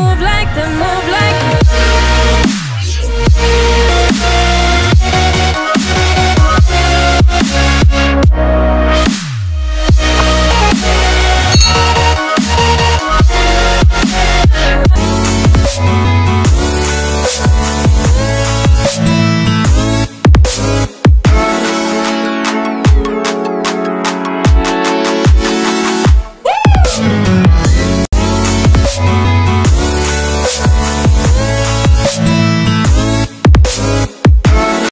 move like them, move like them.